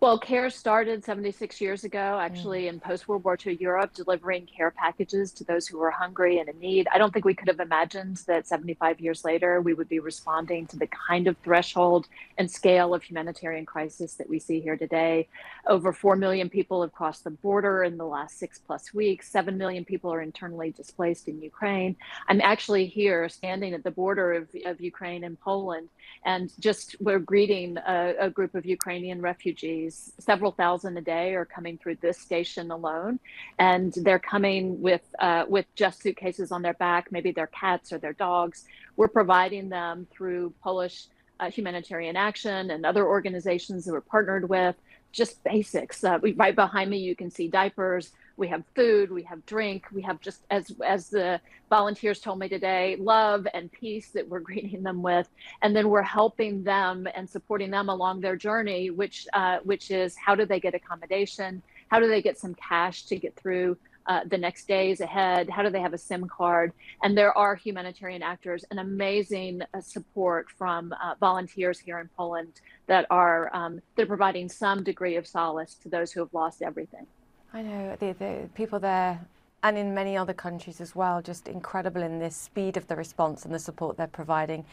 Well, CARE started 76 years ago, actually, mm. in post World War II Europe, delivering care packages to those who were hungry and in need. I don't think we could have imagined that 75 years later we would be responding to the kind of threshold and scale of humanitarian crisis that we see here today. Over 4 million people have crossed the border in the last six plus weeks. 7 million people are internally displaced in Ukraine. I'm actually here standing at the border of, of Ukraine and Poland, and just we're greeting a, a group of Ukrainian refugees refugees, several thousand a day, are coming through this station alone, and they're coming with uh, with just suitcases on their back, maybe their cats or their dogs. We're providing them through Polish uh, humanitarian action and other organizations that we're partnered with just basics. Uh, we, right behind me, you can see diapers. We have food. We have drink. We have just as as the volunteers told me today, love and peace that we're greeting them with, and then we're helping them and supporting them along their journey, which uh, which is how do they get accommodation? How do they get some cash to get through uh, the next days ahead? How do they have a SIM card? And there are humanitarian actors and amazing uh, support from uh, volunteers here in Poland that are um, they're providing some degree of solace to those who have lost everything. I know the, the people there and in many other countries as well, just incredible in this speed of the response and the support they're providing.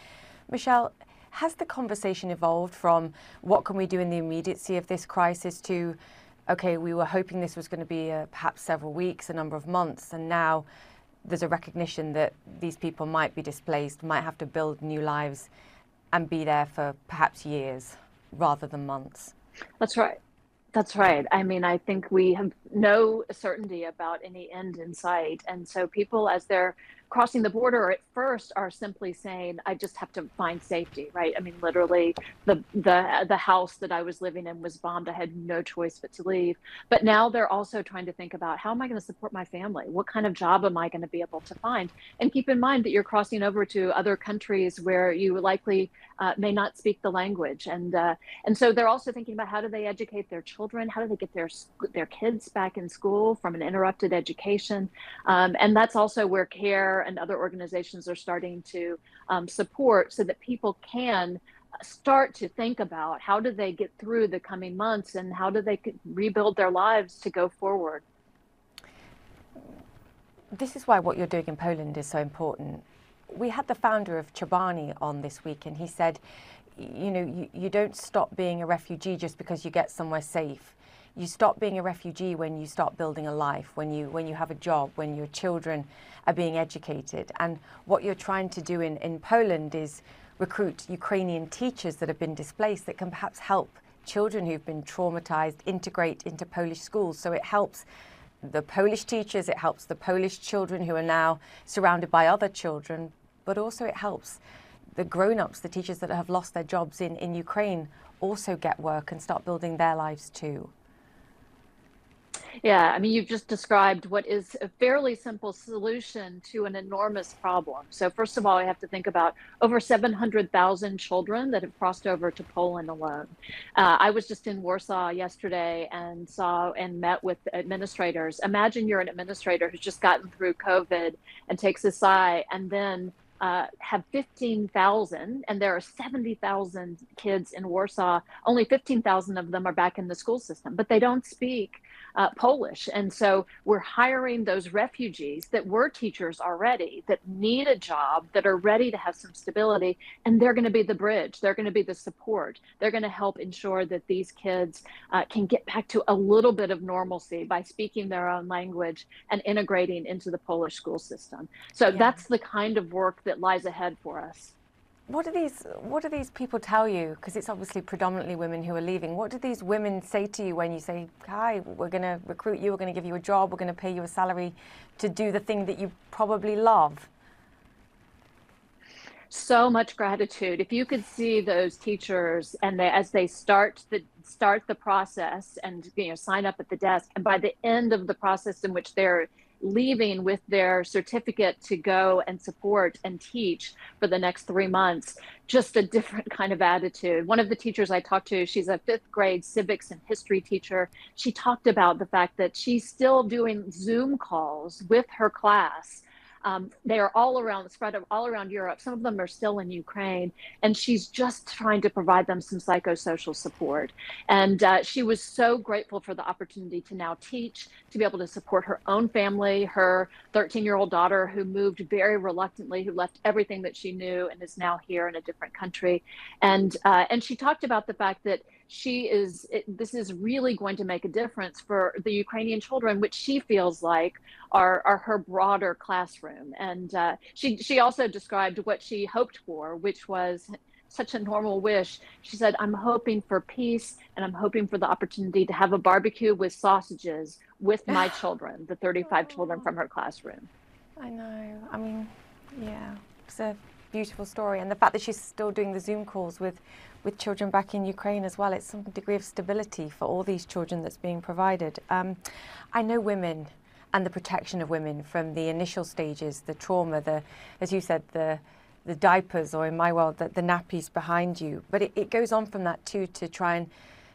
Michelle, has the conversation evolved from what can we do in the immediacy of this crisis to okay, we were hoping this was going to be uh, perhaps several weeks, a number of months, and now there's a recognition that these people might be displaced, might have to build new lives and be there for perhaps years rather than months. That's right. That's right. I mean, I think we have no certainty about any end in sight. And so people, as they're crossing the border at first are simply saying i just have to find safety right? I mean literally the the the house that i was living in was bombed. I had no choice but to leave. But now they're also trying to think about how am i going to support my family? What kind of job am i going to be able to find? And keep in mind that you're crossing over to other countries where you likely uh, may not speak the language. And uh, and so they're also thinking about how do they educate their children? How do they get their their kids back in school from an interrupted education? Um, and that's also where care and other organizations are starting to um, support so that people can start to think about how do they get through the coming months and how do they rebuild their lives to go forward. This is why what you're doing in Poland is so important. We had the founder of Chobani on this week, and he said, you know, you, you don't stop being a refugee just because you get somewhere safe you stop being a refugee when you start building a life, when you when you have a job, when your children are being educated. And what you're trying to do in, in Poland is recruit Ukrainian teachers that have been displaced that can perhaps help children who've been traumatized integrate into Polish schools. So it helps the Polish teachers, it helps the Polish children who are now surrounded by other children, but also it helps the grown-ups, the teachers that have lost their jobs in, in Ukraine also get work and start building their lives too. Yeah, I mean, you've just described what is a fairly simple solution to an enormous problem. So, first of all, I have to think about over 700,000 children that have crossed over to Poland alone. Uh, I was just in Warsaw yesterday and saw and met with administrators. Imagine you're an administrator who's just gotten through COVID and takes a sigh and then uh, have 15,000, and there are 70,000 kids in Warsaw. Only 15,000 of them are back in the school system, but they don't speak uh, Polish. And so we're hiring those refugees that were teachers already, that need a job, that are ready to have some stability, and they're going to be the bridge. They're going to be the support. They're going to help ensure that these kids uh, can get back to a little bit of normalcy by speaking their own language and integrating into the Polish school system. So yeah. that's the kind of work that lies ahead for us. What do these What do these people tell you? Because it's obviously predominantly women who are leaving. What do these women say to you when you say, "Hi, we're going to recruit you. We're going to give you a job. We're going to pay you a salary to do the thing that you probably love"? So much gratitude. If you could see those teachers and they, as they start the start the process and you know sign up at the desk, and by the end of the process in which they're leaving with their certificate to go and support and teach for the next three months. Just a different kind of attitude. One of the teachers i talked to she's a fifth grade civics and history teacher. She talked about the fact that she's still doing zoom calls with her class Um, they are all around, spread all around Europe. Some of them are still in Ukraine, and she's just trying to provide them some psychosocial support. And uh, she was so grateful for the opportunity to now teach, to be able to support her own family, her 13 year old daughter who moved very reluctantly, who left everything that she knew and is now here in a different country. And uh, and she talked about the fact that she is it, this is really going to make a difference for the Ukrainian children, which she feels like are are her broader classroom. And uh, she she also described what she hoped for, which was such a normal wish. She said, "I'm hoping for peace, and I'm hoping for the opportunity to have a barbecue with sausages with my children, the 35 children from her classroom." I know. I mean, yeah, it's a beautiful story, and the fact that she's still doing the Zoom calls with with children back in Ukraine as well. It's some degree of stability for all these children that's being provided. Um, I know women and the protection of women from the initial stages, the trauma, the, as you said, the the diapers, or in my world, the, the nappies behind you. But it, it goes on from that too to try and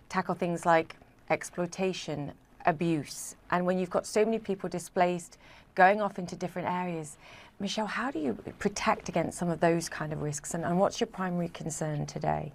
tackle things like exploitation, abuse. And when you've got so many people displaced, going off into different areas, Michelle, how do you protect against some of those kind of risks? And, and what's your primary concern today?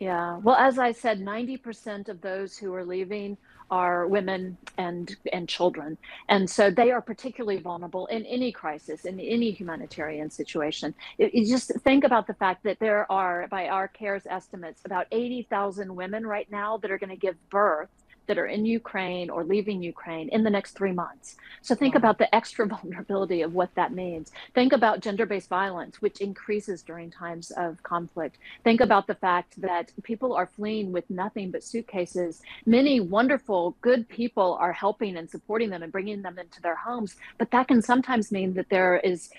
Yeah, well, as I said, 90% of those who are leaving are women and and children and so they are particularly vulnerable in any crisis in any humanitarian situation it, just think about the fact that there are by our cares estimates about 80,000 women right now that are going to give birth that are in Ukraine or leaving Ukraine in the next three months. So think wow. about the extra vulnerability of what that means. Think about gender based violence, which increases during times of conflict. Think about the fact that people are fleeing with nothing but suitcases. Many wonderful, good people are helping and supporting them and bringing them into their homes, but that can sometimes mean that there is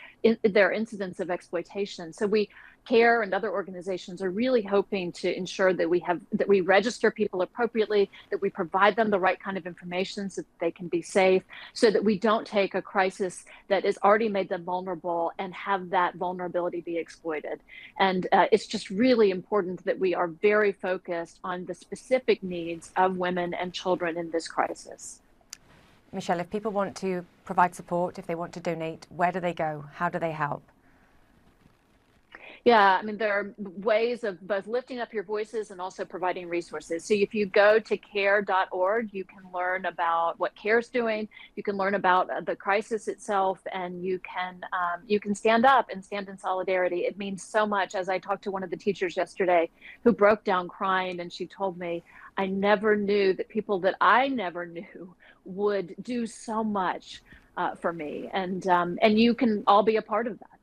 there are incidents of exploitation. So we care and other organizations are really hoping to ensure that we have that we register people appropriately that we provide them the right kind of information so that they can be safe so that we don't take a crisis that has already made them vulnerable and have that vulnerability be exploited. And uh, it's just really important that we are very focused on the specific needs of women and children in this crisis. Michelle if people want to provide support if they want to donate where do they go? How do they help yeah, I mean, there are ways of both lifting up your voices and also providing resources. So if you go to care.org, you can learn about what CARE's doing. You can learn about uh, the crisis itself, and you can um, you can stand up and stand in solidarity. It means so much. As I talked to one of the teachers yesterday, who broke down crying, and she told me, "I never knew that people that I never knew would do so much uh, for me," and um, and you can all be a part of that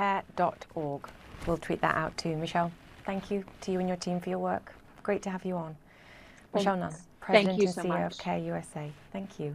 care.org. We'll tweet that out too. Michelle, thank you to you and your team for your work. Great to have you on. Michelle Nunn, President and CEO so of Care USA. Thank you.